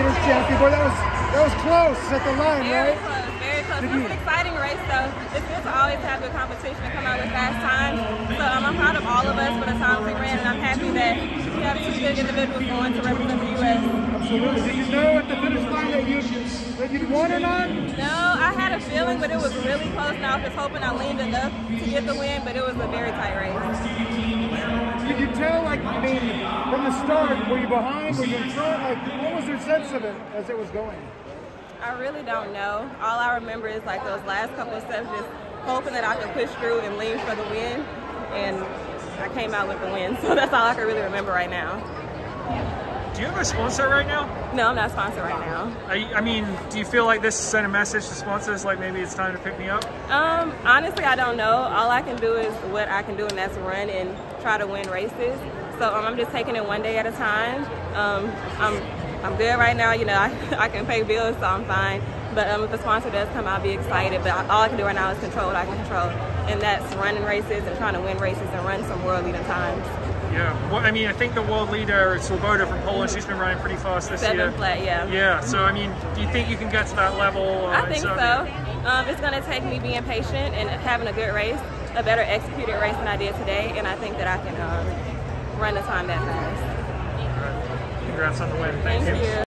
meters champion. Boy, that was that was close at the line, Very right? close, very close. Did It was you- an exciting race, though. It's good to always have good competition and come out with fast times. So um, I'm proud of all of us for the times we ran, and I'm happy that we have two good individuals going to represent the U.S. Absolutely. Did you know at the finish line that you that you'd won or not? No, I had a feeling, but it was really close, and I was just hoping I leaned enough to get the win, but it was a very tight race. You tell, like, I mean, from the start, were you behind, were you in front? Like, what was your sense of it as it was going? I really don't know. All I remember is like those last couple of steps, just hoping that I could push through and lean for the win, and I came out with the win. So that's all I can really remember right now. Do you have a sponsor right now? No, I'm not sponsored right now. I, I mean, do you feel like this sent a message to sponsors like maybe it's time to pick me up? Um, honestly, I don't know. All I can do is what I can do, and that's run and try to win races. So um, I'm just taking it one day at a time. Um, I'm I'm good right now. You know, I, I can pay bills, so I'm fine. But um, if a sponsor does come, I'll be excited. But all I can do right now is control what I can control, and that's running races and trying to win races and run some world leading times. Yeah. Well, I mean, I think the world leader, Swoboda from Poland, she's been running pretty fast this Seven year. flat, yeah. Yeah. So, I mean, do you think you can get to that level? uh, I think so. Um, it's going to take me being patient and having a good race, a better executed race than I did today, and I think that I can um, run the time that fast. Congrats on the win. Thank, Thank you. you.